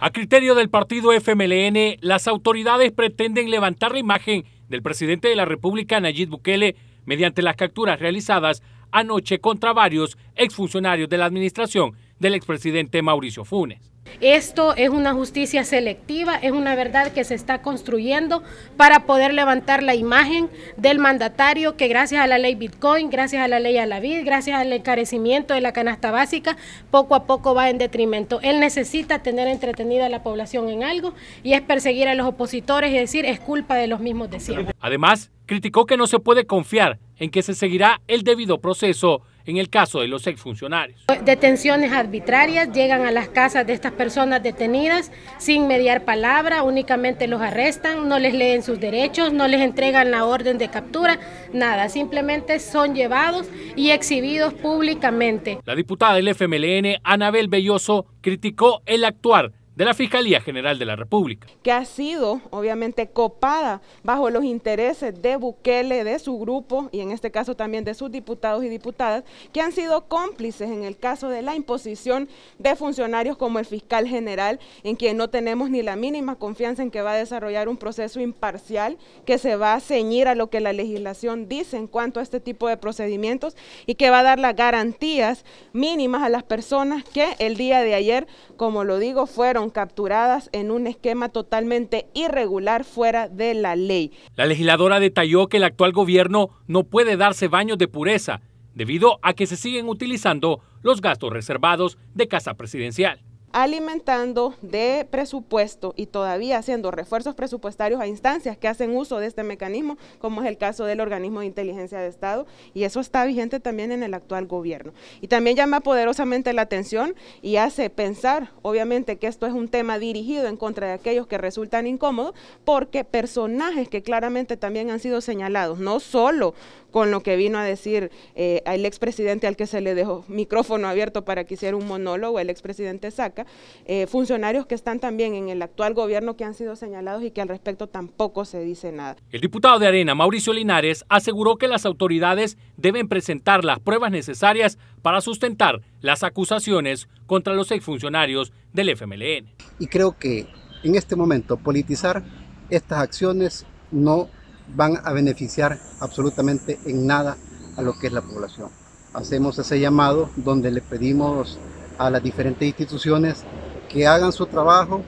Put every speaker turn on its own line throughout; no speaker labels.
A criterio del partido FMLN, las autoridades pretenden levantar la imagen del presidente de la República, Nayib Bukele, mediante las capturas realizadas anoche contra varios exfuncionarios de la administración del expresidente Mauricio Funes.
Esto es una justicia selectiva, es una verdad que se está construyendo para poder levantar la imagen del mandatario que gracias a la ley Bitcoin, gracias a la ley Alavid, gracias al encarecimiento de la canasta básica, poco a poco va en detrimento. Él necesita tener entretenida a la población en algo y es perseguir a los opositores y decir es culpa de los mismos de siempre.
Además, criticó que no se puede confiar en que se seguirá el debido proceso en el caso de los exfuncionarios.
Detenciones arbitrarias llegan a las casas de estas personas detenidas sin mediar palabra, únicamente los arrestan, no les leen sus derechos, no les entregan la orden de captura, nada, simplemente son llevados y exhibidos públicamente.
La diputada del FMLN, Anabel Belloso, criticó el actuar de la Fiscalía General de la República.
Que ha sido obviamente copada bajo los intereses de Bukele, de su grupo y en este caso también de sus diputados y diputadas, que han sido cómplices en el caso de la imposición de funcionarios como el fiscal general, en quien no tenemos ni la mínima confianza en que va a desarrollar un proceso imparcial que se va a ceñir a lo que la legislación dice en cuanto a este tipo de procedimientos y que va a dar las garantías mínimas a las personas que el día de ayer, como lo digo, fueron capturadas en un esquema totalmente irregular fuera de la ley.
La legisladora detalló que el actual gobierno no puede darse baños de pureza debido a que se siguen utilizando los gastos reservados de Casa Presidencial
alimentando de presupuesto y todavía haciendo refuerzos presupuestarios a instancias que hacen uso de este mecanismo, como es el caso del organismo de inteligencia de Estado, y eso está vigente también en el actual gobierno. Y también llama poderosamente la atención y hace pensar, obviamente, que esto es un tema dirigido en contra de aquellos que resultan incómodos, porque personajes que claramente también han sido señalados, no solo con lo que vino a decir eh, al expresidente al que se le dejó micrófono abierto para que hiciera un monólogo, el expresidente Saca, eh, funcionarios que están también en el actual gobierno que han sido señalados y que al respecto tampoco se dice nada.
El diputado de Arena, Mauricio Linares, aseguró que las autoridades deben presentar las pruebas necesarias para sustentar las acusaciones contra los exfuncionarios del FMLN.
Y creo que en este momento politizar estas acciones no van a beneficiar absolutamente en nada a lo que es la población. Hacemos ese llamado donde le pedimos a las diferentes instituciones que hagan su trabajo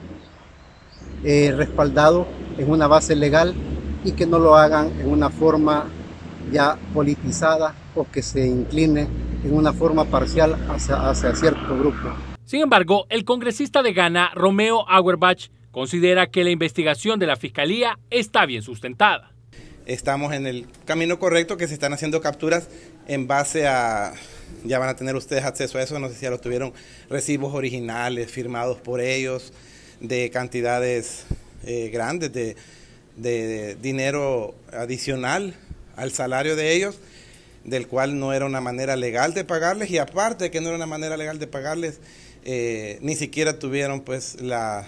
eh, respaldado en una base legal y que no lo hagan en una forma ya politizada o que se incline en una forma parcial hacia, hacia cierto grupo.
Sin embargo, el congresista de Ghana, Romeo Auerbach, considera que la investigación de la Fiscalía está bien sustentada
estamos en el camino correcto, que se están haciendo capturas en base a, ya van a tener ustedes acceso a eso, no sé si ya lo tuvieron, recibos originales firmados por ellos de cantidades eh, grandes de, dinero adicional al salario de ellos, del cual no era una manera legal de pagarles y aparte de que no era una manera legal de pagarles, eh, ni siquiera tuvieron pues la,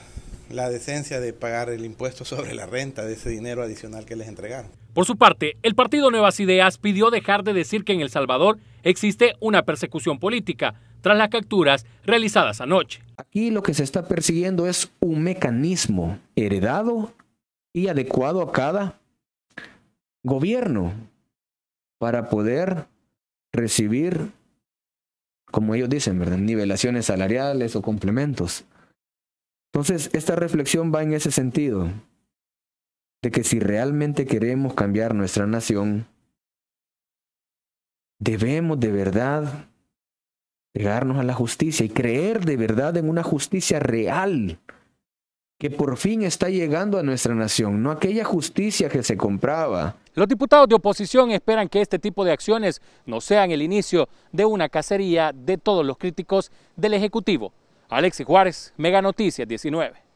la decencia de pagar el impuesto sobre la renta de ese dinero adicional que les entregaron.
Por su parte, el partido Nuevas Ideas pidió dejar de decir que en El Salvador existe una persecución política tras las capturas realizadas anoche.
Aquí lo que se está persiguiendo es un mecanismo heredado y adecuado a cada gobierno para poder recibir, como ellos dicen, ¿verdad? nivelaciones salariales o complementos. Entonces, esta reflexión va en ese sentido de que si realmente queremos cambiar nuestra nación, debemos de verdad pegarnos a la justicia y creer de verdad en una justicia real que por fin está llegando a nuestra nación, no aquella justicia que se compraba.
Los diputados de oposición esperan que este tipo de acciones no sean el inicio de una cacería de todos los críticos del Ejecutivo. Alexis Juárez, Mega Noticias 19.